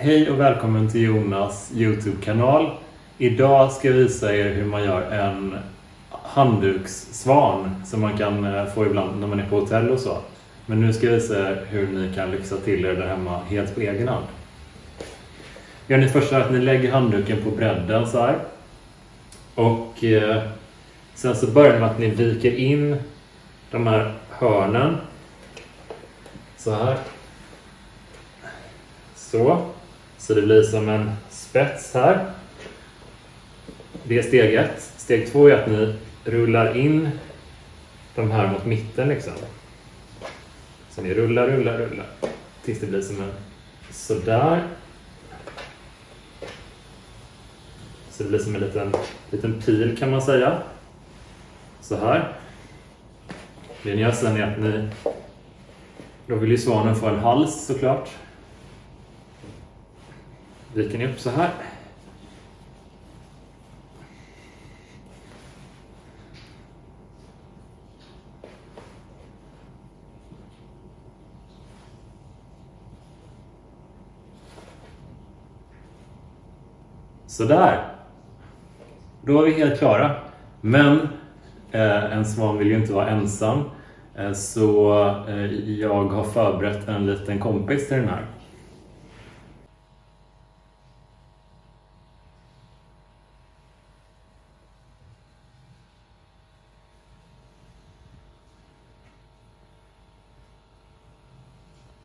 Hej och välkommen till Jonas Youtube-kanal. Idag ska jag visa er hur man gör en handdukssvan som man kan eh, få ibland när man är på hotell och så. Men nu ska jag visa er hur ni kan lyxa till er där hemma helt på egen hand. Gör ni först att ni lägger handduken på bredden så här. Och eh, sen så börjar ni med att ni viker in de här hörnen. Så här. Så. Så det blir som en spets här. Det är steg ett. Steg två är att ni rullar in de här mot mitten liksom. Så ni rullar, rullar, rullar. Tills det blir som en sådär. Så det blir som en liten, liten pil kan man säga. Så här. Det ni gör sen är att ni... Då vill ju svanen få en hals såklart. Viker ni upp så här. Sådär. Då är vi helt klara. Men eh, en svan vill ju inte vara ensam. Eh, så eh, jag har förberett en liten kompis till den här.